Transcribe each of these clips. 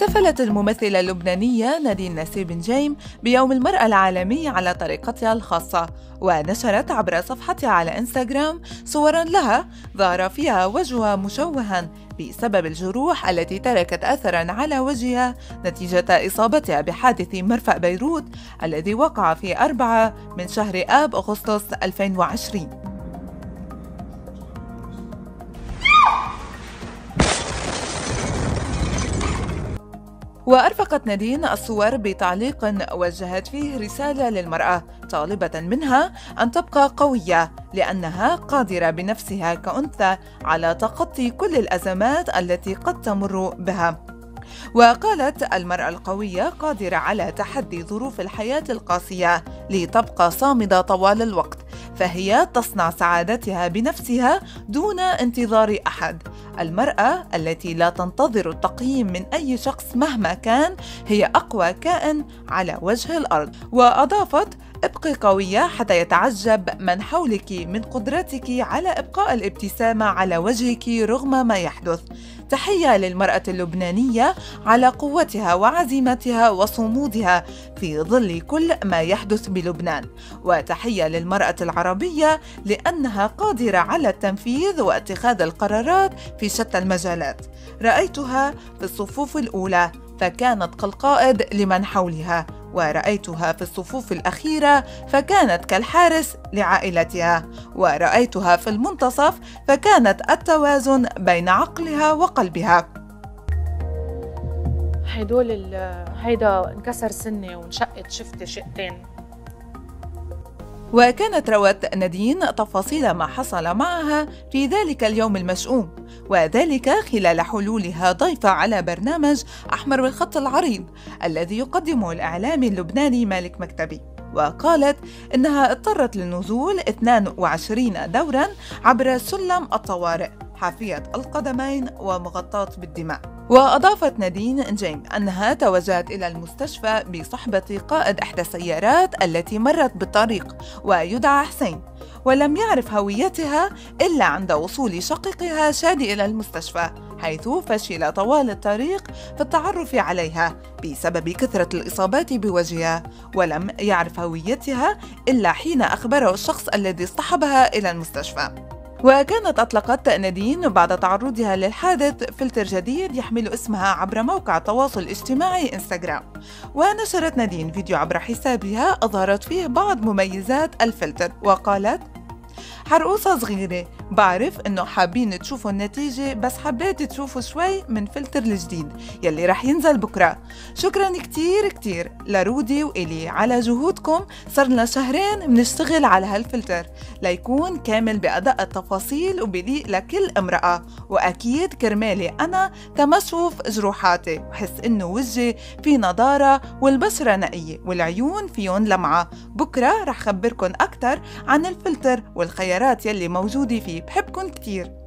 احتفلت الممثلة اللبنانية نادين نسيب نجيم بيوم المرأة العالمي على طريقتها الخاصة ونشرت عبر صفحتها على إنستغرام صورا لها ظهر فيها وجهها مشوها بسبب الجروح التي تركت أثرا على وجهها نتيجة إصابتها بحادث مرفأ بيروت الذي وقع في أربعة من شهر آب أغسطس 2020 وأرفقت نادين الصور بتعليق وجهت فيه رسالة للمرأة طالبة منها أن تبقى قوية لأنها قادرة بنفسها كأنثى على تخطي كل الأزمات التي قد تمر بها. وقالت المرأة القوية قادرة على تحدي ظروف الحياة القاسية لتبقى صامدة طوال الوقت. فهي تصنع سعادتها بنفسها دون انتظار أحد. المرأة التي لا تنتظر التقييم من أي شخص مهما كان هي أقوى كائن على وجه الأرض. وأضافت ابقي قوية حتى يتعجب من حولك من قدرتك على إبقاء الابتسامة على وجهك رغم ما يحدث. تحية للمرأة اللبنانية على قوتها وعزيمتها وصمودها في ظل كل ما يحدث بلبنان. وتحية للمرأة العربية لأنها قادرة على التنفيذ واتخاذ القرارات في شتى المجالات. رأيتها في الصفوف الأولى فكانت كالقائد لمن حولها. ورأيتها في الصفوف الأخيرة فكانت كالحارس لعائلتها ورأيتها في المنتصف فكانت التوازن بين عقلها وقلبها. هدول هيدا انكسر سنة وانشقت شفتي شقتين. وكانت روت نادين تفاصيل ما حصل معها في ذلك اليوم المشؤوم وذلك خلال حلولها ضيفة على برنامج أحمر بالخط العريض الذي يقدمه الإعلامي اللبناني مالك مكتبي. وقالت إنها اضطرت للنزول 22 دورا عبر سلم الطوارئ حافية القدمين ومغطاة بالدماء. وأضافت نادين جيم أنها توجهت إلى المستشفى بصحبة قائد إحدى السيارات التي مرت بالطريق ويدعى حسين ولم يعرف هويتها إلا عند وصول شقيقها شادي إلى المستشفى حيث فشل طوال الطريق في التعرف عليها بسبب كثرة الإصابات بوجهها ولم يعرف هويتها إلا حين أخبره الشخص الذي اصطحبها إلى المستشفى. وكانت أطلقت نادين بعد تعرضها للحادث فلتر جديد يحمل اسمها عبر موقع التواصل الاجتماعي إنستغرام. ونشرت نادين فيديو عبر حسابها أظهرت فيه بعض مميزات الفلتر وقالت حرقوصة صغيرة بعرف إنه حابين تشوفوا النتيجة بس حبيت تشوفوا شوي من فلتر الجديد. يلي رح ينزل بكرة. شكرا كتير كتير لرودي وإلي على جهودكم. صرنا شهرين بنشتغل على هالفلتر. ليكون كامل بأداء التفاصيل وبليق لكل امرأة. وأكيد كرمالي أنا تمشوف جروحاتي. وحس إنه وجهي في نضارة والبشرة نقية والعيون فيهم لمعة. بكرة رح خبركن أكثر عن الفلتر والخيارات يلي موجودة فيه. بحبكن كتير.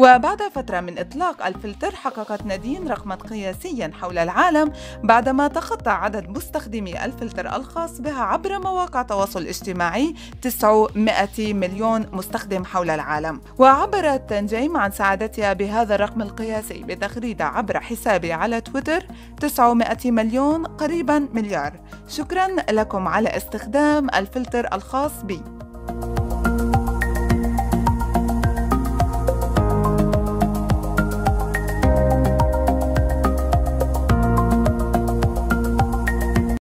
وبعد فترة من إطلاق الفلتر حققت نادين رقما قياسيا حول العالم بعدما تخطى عدد مستخدمي الفلتر الخاص بها عبر مواقع التواصل الاجتماعي 900 مليون مستخدم حول العالم. وعبرت تنجيم عن سعادتها بهذا الرقم القياسي بتغريدة عبر حسابي على تويتر 900 مليون قريبا مليار. شكرا لكم على استخدام الفلتر الخاص بي.